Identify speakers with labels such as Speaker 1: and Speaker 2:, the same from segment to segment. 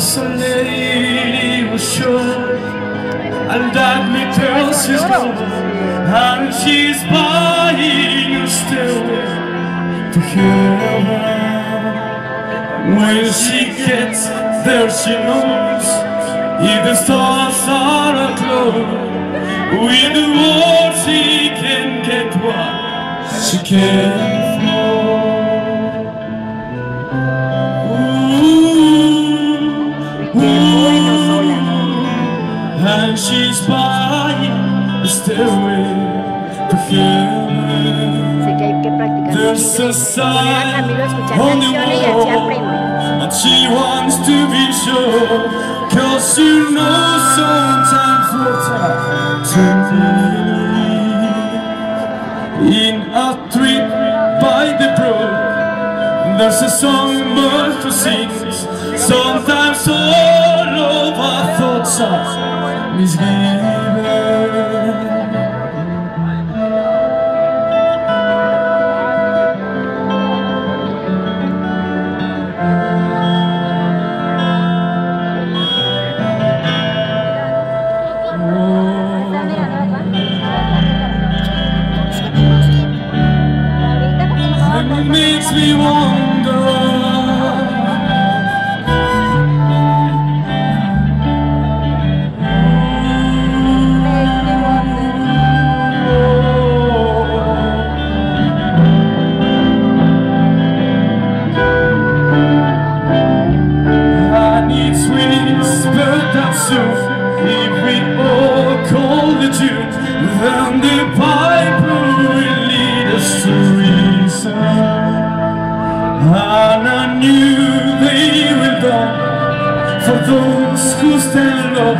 Speaker 1: Who's sure And that little she's gone And she's buying a stairway to heaven When she gets there she knows If the stars are aglow With the world she can get what she can
Speaker 2: Así que hay que practicar
Speaker 1: a sign
Speaker 2: Camilo a escuchar
Speaker 1: on the
Speaker 2: canciones y así aprende.
Speaker 1: wall, and she wants to be sure, cause you know sometimes what to me. In a trip by the brook, there's a songbird who sings. Sometimes all of our thoughts are misgiven. It makes me wonder. If we all call the tune Then the For those who stand up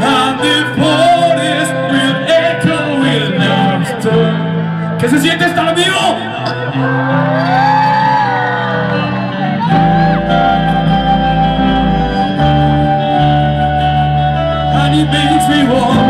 Speaker 1: And the forest will echo with laughter ¿Qué se siente estar vivo? makes me wonder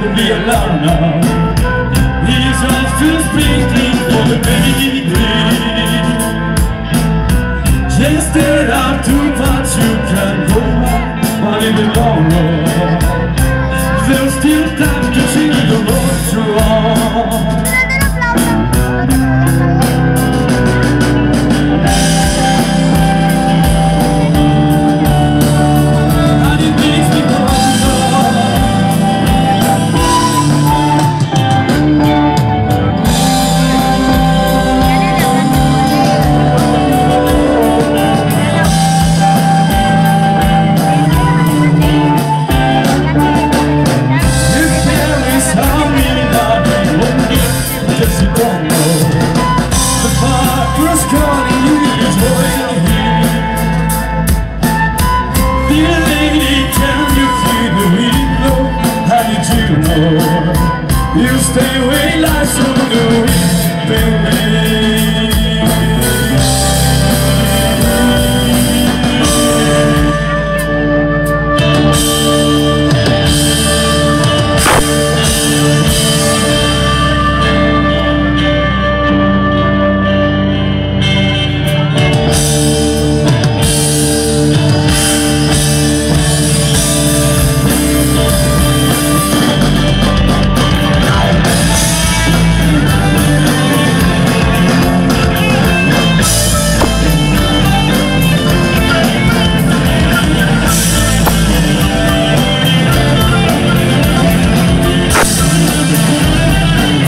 Speaker 1: don't be alarmed now. He's just speaking for the baby. Yes, there are two paths you can go But in the long run There's still time to You stay away like so baby